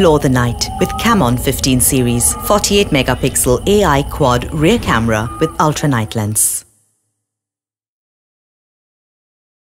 Explore the night with Camon 15 series 48 megapixel AI quad rear camera with ultra night lens.